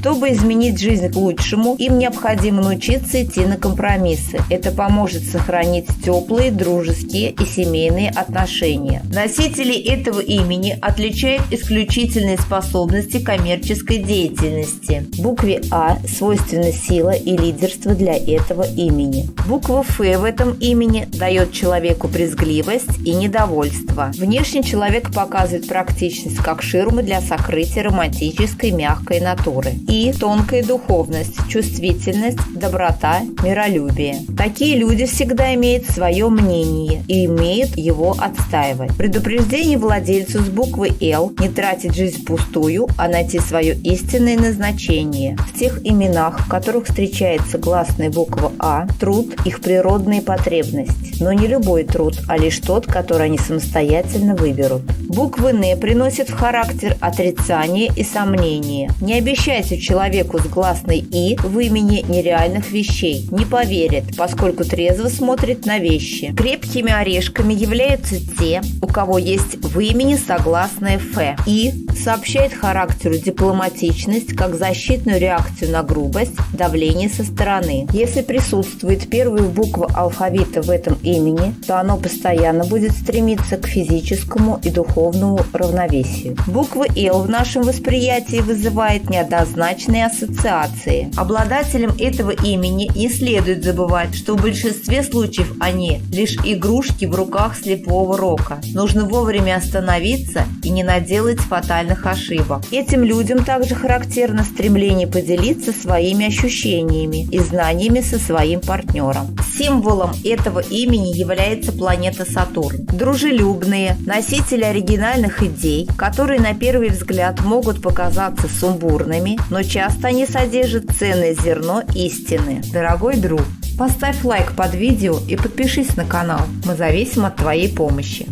Чтобы изменить жизнь к лучшему, им необходимо научиться идти на компромиссы. Это поможет сохранить теплые, дружеские и семейные отношения. Носители этого имени отличают исключительные способности коммерческой деятельности. Букве А свойственна сила и лидерство для этого имени. Буква Ф в этом имени дает человеку брезгливость и недовольство. Внешне человек показывает практичность как ширмы для сокрытия романтической мягкой натуры. И тонкая духовность, чувствительность, доброта, миролюбие. Такие люди всегда имеют свое мнение и имеют его отстаивать. Предупреждение владельцу с буквы «Л» не тратить жизнь пустую, а найти свое истинное назначение. В тех именах, в которых встречается гласная буква «А», труд – их природная потребность. Но не любой труд, а лишь тот, который они самостоятельно выберут. Буквы «Н» приносят в характер отрицание и сомнение. Не обещайте человеку с гласной «И» в имени нереальных вещей. Не поверит, поскольку трезво смотрит на вещи. Крепкими орешками являются те, у кого есть в имени согласное «Ф». «И» сообщает характеру дипломатичность как защитную реакцию на грубость, давление со стороны. Если присутствует первая буква алфавита в этом имени, то оно постоянно будет стремиться к физическому и духовному равновесию. Буква «Л» в нашем восприятии вызывает неоднозначные ассоциации. Обладателям этого имени не следует забывать, что в большинстве случаев они лишь игрушки в руках слепого рока. Нужно вовремя остановиться и не наделать фатальных ошибок. Этим людям также характерно стремление поделиться своими ощущениями и знаниями со своим партнером. Символом этого имени является планета Сатурн. Дружелюбные, носители оригинальных идей, которые на первый взгляд могут показаться сумбурными, но часто они содержат ценное зерно истины. Дорогой друг, поставь лайк под видео и подпишись на канал. Мы зависим от твоей помощи.